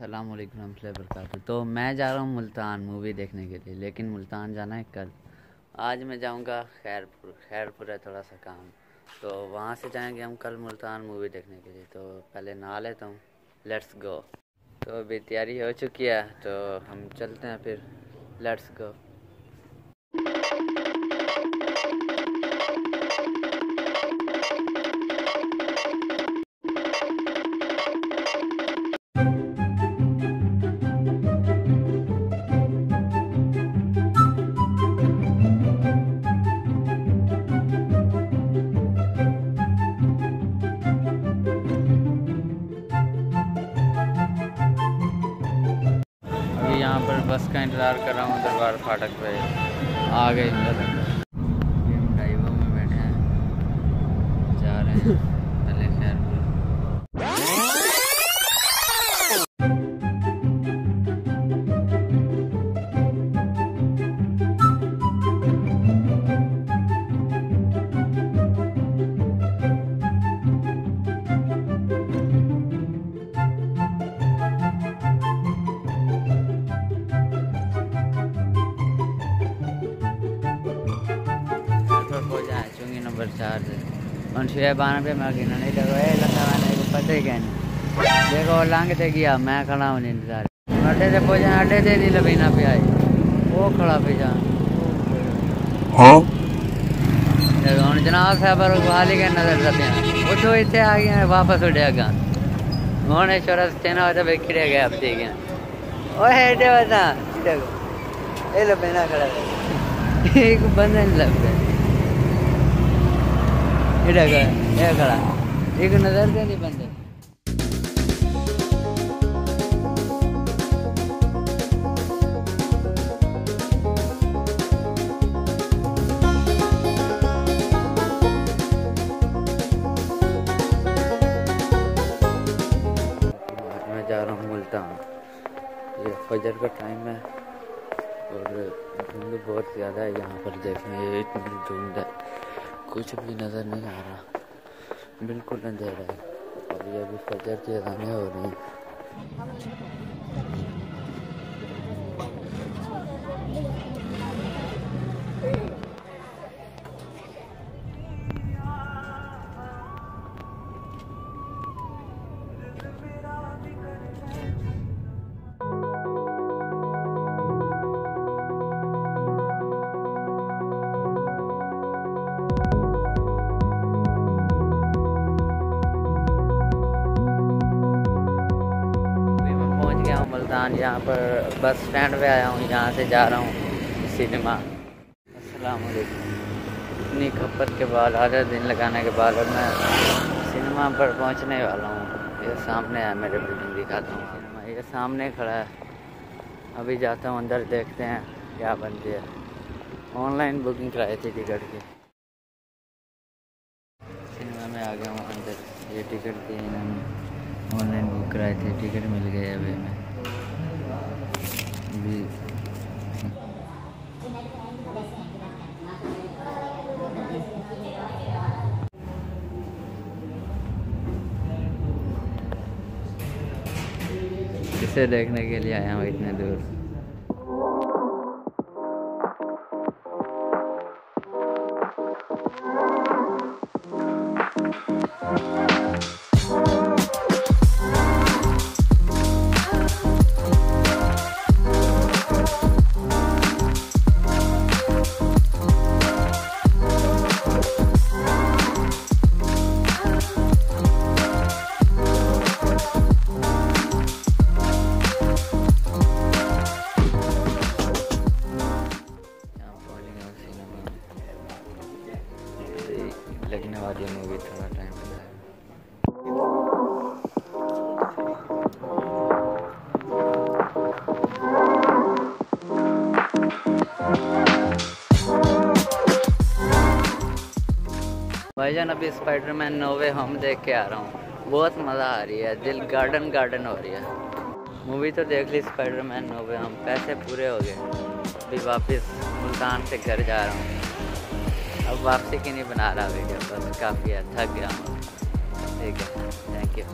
السلام علیکم ورحمۃ اللہ وبرکاتہ۔ تو میں جا رہا ہوں ملتان مووی دیکھنے کے لیے، لیکن ملتان جانا ہے کل۔ آج میں جاؤں گا خیر پور خیر پور ہے تھوڑا سا کام۔ تو وہاں سے جائیں گے ہم کل ملتان مووی دیکھنے کے لیے۔ تو پہلے نہا لیتا ہوں۔ لیٹس گو تو ابھی تیاری ہو چکی ہے، تو ہم چلتے ہیں پھر۔ لیٹس گو پر بس کا انتظار کر رہا ہوں، دربار فاٹک پہ۔ آ گئے ہم ڈرائیور میں بیٹھے ہیں۔ جا رہے ہیں۔ سے ان پہ میں گنا نہیں لگا اے لگا میں نے پتہ ہی کہنے دیکھو لانگ تے گیا میں کھڑا ہوں انتظار اڈے اڈے نہیں لبینا پہ آئی وہ کھڑا پہ ہوں جناب صاحب کے نظر لبیا اٹھو اتنے آ گیا واپس اڈیا گا ہوں شورس چینا ہوتا بھائی کھڑے گیا ہے وہ بتا یہ لبینا کھڑا ایک بندہ نہیں یہ کھڑا ایک نظر دے نہیں بندے جا رہا ہوں ملتان یہ فجر کا ٹائم ہے اور دھند بہت زیادہ ہے یہاں پر دیکھیں یہ اتنی دھند ہے کچھ بھی نظر نہیں آ رہا۔ بالکل اندھیرا ہے۔ اور یہ ابھی فجر کی اذانیں ہو رہی ہیں۔ ہوں ملتان یہاں پر، بس اسٹینڈ پہ آیا ہوں، یہاں سے جا رہا ہوں سنیما۔ السلام علیکم۔ اتنی کھپت کے بعد، آدھا دن لگانے کے بعد اب میں سنیما پر پہنچنے والا ہوں۔ یہ سامنے ہے، میرے بلڈنگ دکھاتا ہوں۔ سنیما یہ سامنے کھڑا ہے۔ ابھی جاتا ہوں، اندر دیکھتے ہیں کیا بنتی ہے۔ آن لائن بکنگ کرائی تھی ٹکٹ کی۔ سنیما میں آ گیا ہوں، اندر۔ یہ ٹکٹ دی انہوں نے آن لائن بک کرائے تھے ٹکٹ مل گئے ابھی میں۔ بھی۔ اسے دیکھنے کے لیے آیا ہوں اتنے دور۔ بھائی جان، ابھی اسپائڈر مین نووے ہوم دیکھ کے آ رہا ہوں۔ بہت مزہ آ رہی ہے، دل گارڈن گارڈن ہو رہی ہے۔ مووی تو دیکھ لی اسپائڈر مین نووے ہوم پیسے پورے ہو گئے۔ ابھی واپس ملتان سے گھر جا رہا ہوں۔ اب واپسی کی نہیں بنا رہا ویڈیو بس کافی ہے تھک گیا ہوں۔ ٹھیک ہے تھینک یو